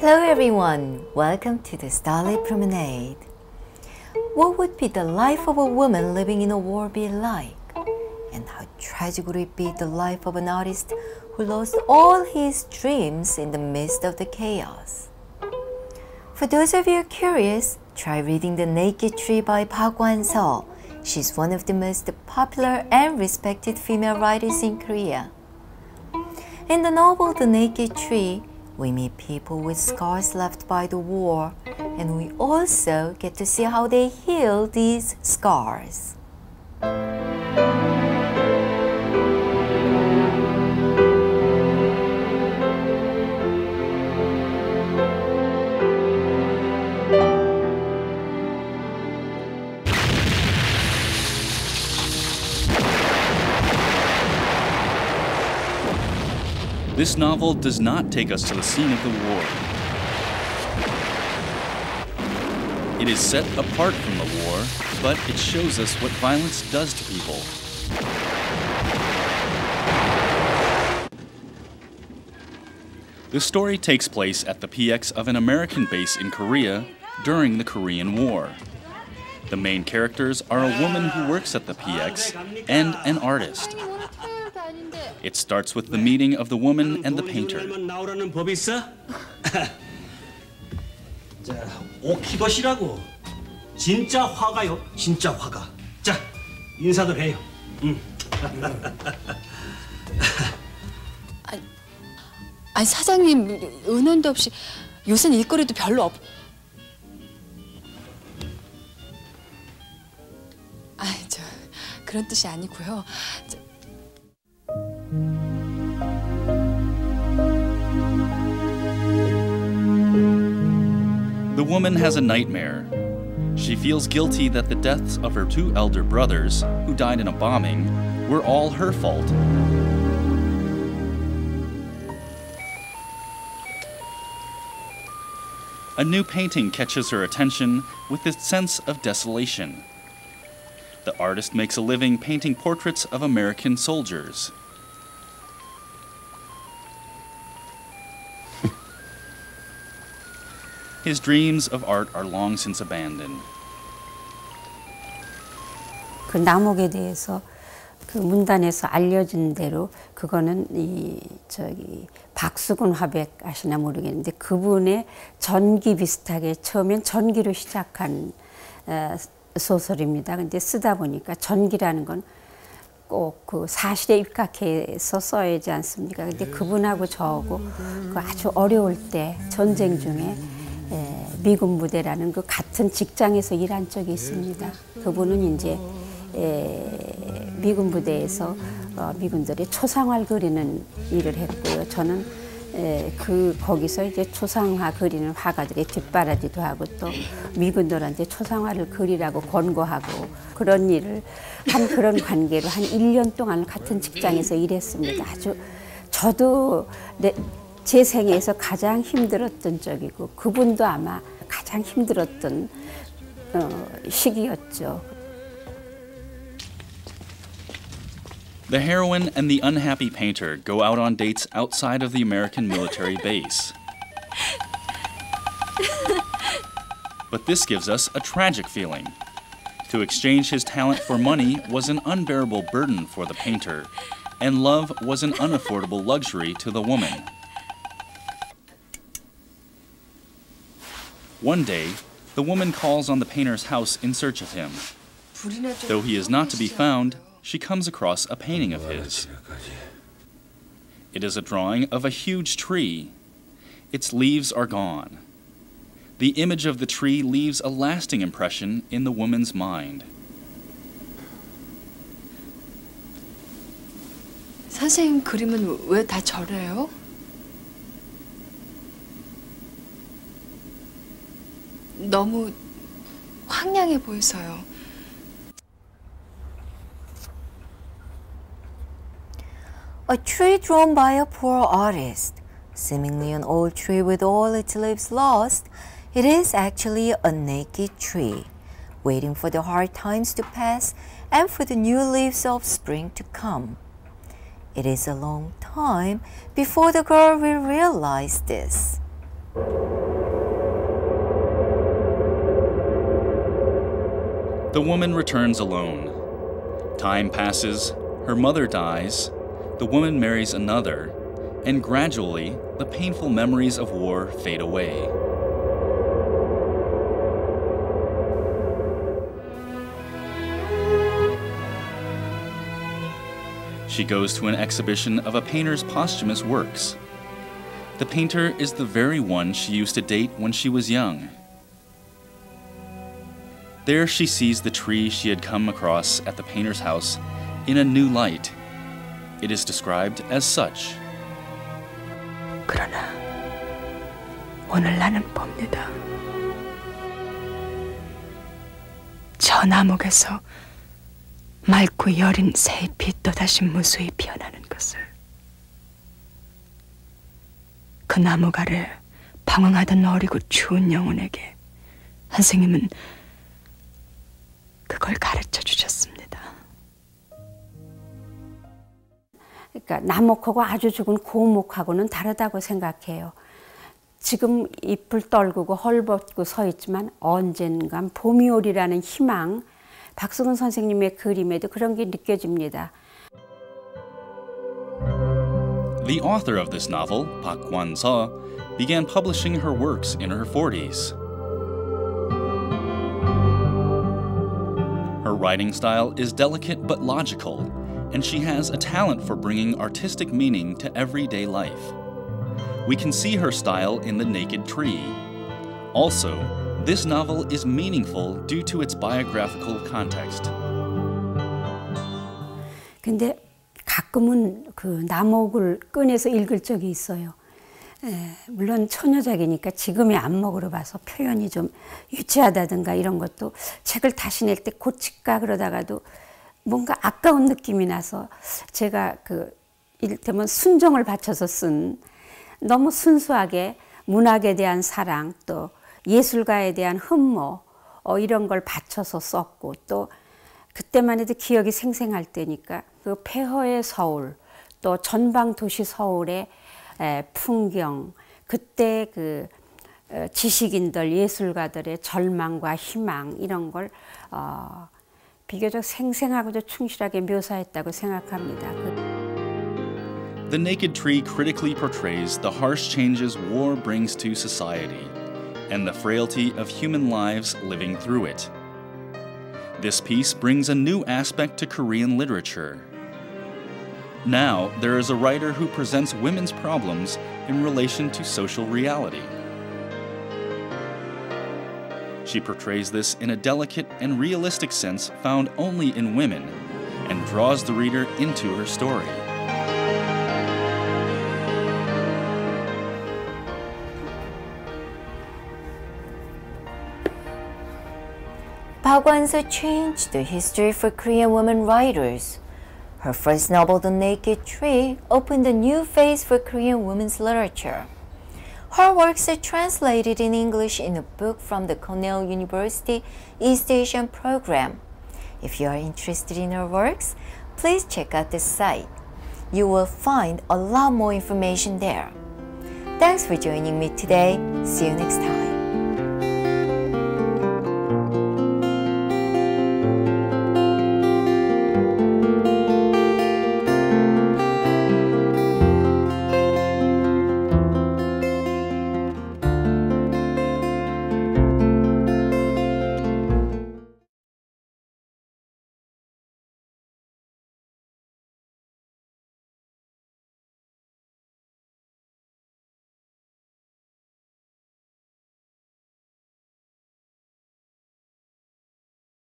Hello everyone, welcome to the Starlight Promenade. What would be the life of a woman living in a war be like? And how tragic would it be the life of an artist who lost all his dreams in the midst of the chaos? For those of you curious, try reading The Naked Tree by Park Wan-seo. She's one of the most popular and respected female writers in Korea. In the novel The Naked Tree, we meet people with scars left by the war, and we also get to see how they heal these scars. This novel does not take us to the scene of the war. It is set apart from the war, but it shows us what violence does to people. The story takes place at the PX of an American base in Korea during the Korean War. The main characters are a woman who works at the PX and an artist. It starts with the meeting of the woman and the painter. 자, 오키버시라고. 진짜 화가요. 진짜 화가. 자, 인사들 해요. 응. 아니 사장님 은원도 없이 요새는 일거리도 별로 없. 아니 저 그런 뜻이 아니고요. 저, The woman has a nightmare. She feels guilty that the deaths of her two elder brothers, who died in a bombing, were all her fault. A new painting catches her attention with its sense of desolation. The artist makes a living painting portraits of American soldiers. His dreams of art are long since abandoned. 그 남옥에 대해서 그 문단에서 알려준 대로 그거는 이 저기 박수근 화백 아시나 모르겠는데 그분의 전기 비슷하게 처음엔 전기로 시작한 어, 소설입니다. 근데 쓰다 보니까 전기라는 건 꼭 그 사실에 입각해서 써야지 않습니까? 근데 그분하고 저하고 그 아주 어려울 때 전쟁 중에 에, 미군 부대라는 그 같은 직장에서 일한 적이 있습니다. 그분은 이제 에, 미군 부대에서 어, 미군들의 초상화를 그리는 일을 했고요. 저는 에, 그 거기서 이제 초상화 그리는 화가들의 뒷바라지도 하고 또 미군들한테 초상화를 그리라고 권고하고 그런 일을 한 그런 관계로 한 1년 동안 같은 직장에서 일했습니다. 아주 저도 내, 제 생애에서 가장 힘들었던 적이고 그분도 아마 가장 힘들었던 어, 시기였죠. The heroine and the unhappy painter go out on dates outside of the American military base. But this gives us a tragic feeling. To exchange his talent for money was an unbearable burden for the painter, and love was an unaffordable luxury to the woman. One day, the woman calls on the painter's house in search of him. Though he is not to be found, she comes across a painting of his. It is a drawing of a huge tree. Its leaves are gone. The image of the tree leaves a lasting impression in the woman's mind. 선생님 그림은 왜 다 저래요? 너무 황량해 보이서요. A tree drawn by a poor artist, seemingly an old tree with all its leaves lost, It is actually a naked tree, waiting for the hard times to pass and for the new leaves of spring to come. It is a long time before the girl will realize this. The woman returns alone. Time passes, her mother dies, the woman marries another, and gradually the painful memories of war fade away. She goes to an exhibition of a painter's posthumous works. The painter is the very one she used to date when she was young. There she sees the tree she had come across at the painter's house in a new light. It is described as such. 그러나 오늘 나는 봅니다. 저 나목에서 맑고 여린 새잎이 또다시 무수히 피어나는 것을 그 나목 아래 방황하던 어리고 추운 영혼에게 선생님은 그걸 가르쳐 주셨습니다. 그러니까 나목하고 아주 죽은 고목하고는 다르다고 생각해요. 지금 잎을 떨구고 헐벗고 서 있지만 언젠간 봄이 오리라는 희망, 박수근 선생님의 그림에도 그런 게 느껴집니다. The author of this novel, Pak Kwan-seo, began publishing her works in her 40s. writing style is delicate but logical, and she has a talent for bringing artistic meaning to everyday life. We can see her style in The Naked Tree. Also, this novel is meaningful due to its biographical context. 근데 가끔은 그 나목을 꺼내서 읽을 적이 있어요. 에, 물론 처녀작이니까 지금의 안목으로 봐서 표현이 좀 유치하다든가 이런 것도 책을 다시 낼 때 고칠까 그러다가도 뭔가 아까운 느낌이 나서 제가 그 이를테면 순정을 바쳐서 쓴 너무 순수하게 문학에 대한 사랑 또 예술가에 대한 흠모 어, 이런 걸 바쳐서 썼고 또 그때만 해도 기억이 생생할 때니까 그 폐허의 서울 또 전방 도시 서울의 에, 풍경 그때 그 어, 지식인들 예술가들의 절망과 희망 이런 걸 어, 비교적 생생하고도 충실하게 묘사했다고 생각합니다. The Naked Tree critically portrays the harsh changes war brings to society and the frailty of human lives living through it. This piece brings a new aspect to Korean literature. Now, there is a writer who presents women's problems in relation to social reality. She portrays this in a delicate and realistic sense found only in women and draws the reader into her story. Park changed the history for Korean women writers. Her first novel, The Naked Tree, opened a new phase for Korean women's literature. Her works are translated in English in a book from the Cornell University East Asian program. If you are interested in her works, please check out the site. You will find a lot more information there. Thanks for joining me today. See you next time.